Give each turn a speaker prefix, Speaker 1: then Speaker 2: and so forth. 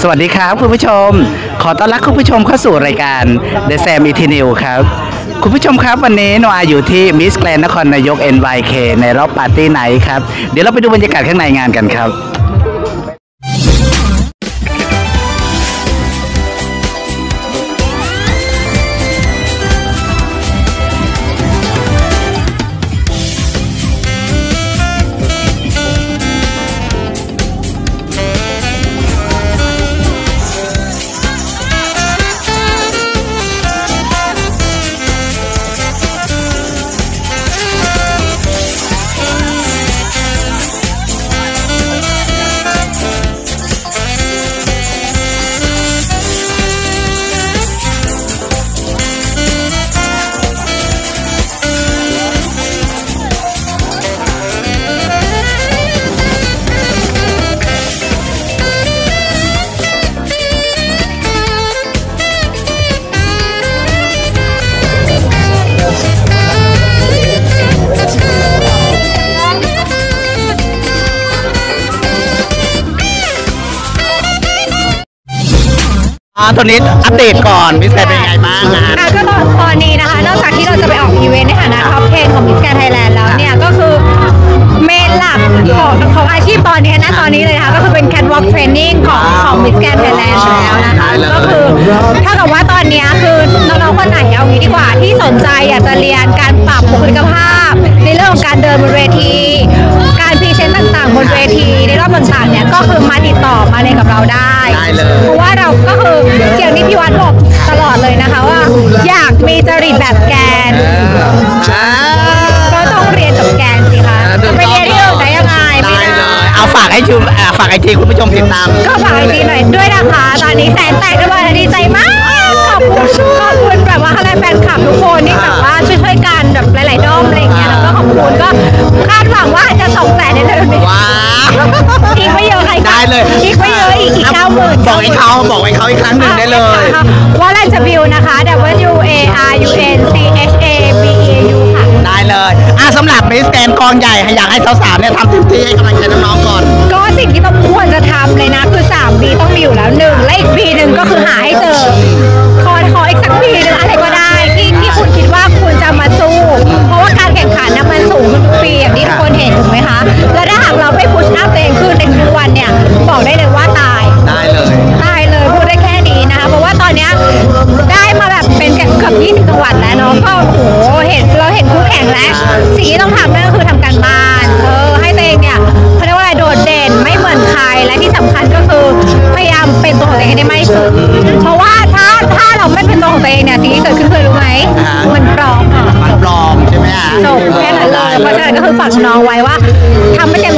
Speaker 1: สวัสดีครับคุณผู้ชม ขอต้อนรับคุณผู้ชมเข้าสู่รายการ The Sam e t i n e w ครับ คุณผู้ชมครับวันนี้โนอาอยู่ที่มิสแกรนนครนายก NYK ในรอบปาร์ตี้ไนท์ครับ เดี๋ยวเราไปดูบรรยากาศข้างในงานกันครับ อ่าตอนนี้อัปเดตก่อน Miss Grand เป็นยังไงบ้างงาน
Speaker 2: อะก็ตอนนี้นะคะ นอกจากที่เราจะไปออกอีเวนต์ในฐานะ top 10ของ Miss Grand Thailand แล้วเนี่ย ก็คือ main หลักของของอาชีพตอนนี้นะ ตอนนี้เลยนะคะ ก็คือเป็น catwalk training ของของ Miss Grand Thailand แล้วนะคะ ก็คือถ้ากับว่าตอนเนี้ยคือน้องๆคนไหนเอางี้ดีกว่าที่สนใจอยากจะเรียนการปรับบุคลิกภาพ ในเรื่องของการเดินบนเวที การ present ต่างๆ บนเวทีในรอบต่างๆเนี่ยก็คือมาติดต่อมาเรียนกับเราได้
Speaker 1: ได้เลย
Speaker 2: เพราะว่า มีจริตแบบแกน
Speaker 1: อ่า
Speaker 2: ก็ต้องเรียนกับแกนสิคะ
Speaker 1: อ่าถูก
Speaker 2: ไป
Speaker 1: ต้อง
Speaker 2: เรียนที่อื่นได้ยังไงไม่
Speaker 1: ได้
Speaker 2: ได้
Speaker 1: เลยเอาฝากให้ชูอ่าฝากไอทีคุณผู้ชมติดตาม
Speaker 2: ก็ฝากไอจีหน่อยด้วยนะคะ ตอนนี้แสนแตกด้วยวันดีใจมาก ขอบคุณขอบคุณแบบว่าอะไรแฟนคลับทุกคนที่แบบว่าช่วยๆกันแบบหลายๆด้อมอะไรอย่างเงี้ยแล้วก็ขอบคุณก็คาดหวังว่าจะสองแสนในเร็วนี้
Speaker 1: ว้าว
Speaker 2: อีกไม่เยอะใคร
Speaker 1: ได้เลย
Speaker 2: อีกไม่เยอะอีกอีกเก้าหมื่น
Speaker 1: บอกให้เขาบอกให้เขาอีกครั้งหนึ่งได้เลย
Speaker 2: ว่าลันจะบิวนะคะ W A R U N C H A B E U ค่ะ
Speaker 1: ได้เลย อะสำหรับมิสแกรนกองใหญ่ อยากให้สาวๆเนี่ยทำเต็มที่ให้กำลังใจน้องๆก่อน
Speaker 2: สิ่งที่ต้องทำนั่นก็คือทำการบ้าน เออ ให้ตัวเองเนี่ยเขาเรียกว่าอะไรโดดเด่นไม่เหมือนใคร และที่สำคัญก็คือพยายามเป็นตัวของตัวเองให้ได้มากที่สุด เพราะว่าถ้าถ้าเราไม่เป็นตัวของตัวเองเนี่ยสิ่งที่เกิดขึ้นคือรู้ไหม
Speaker 1: อ่ามั
Speaker 2: มันปลอมค่ะ
Speaker 1: มันปลอมใช่ไหมฮะ
Speaker 2: จบแค่นั้นเลยเพราะฉะนั้นก็คือฝากน้องไว้ว่าทำให้เต็ม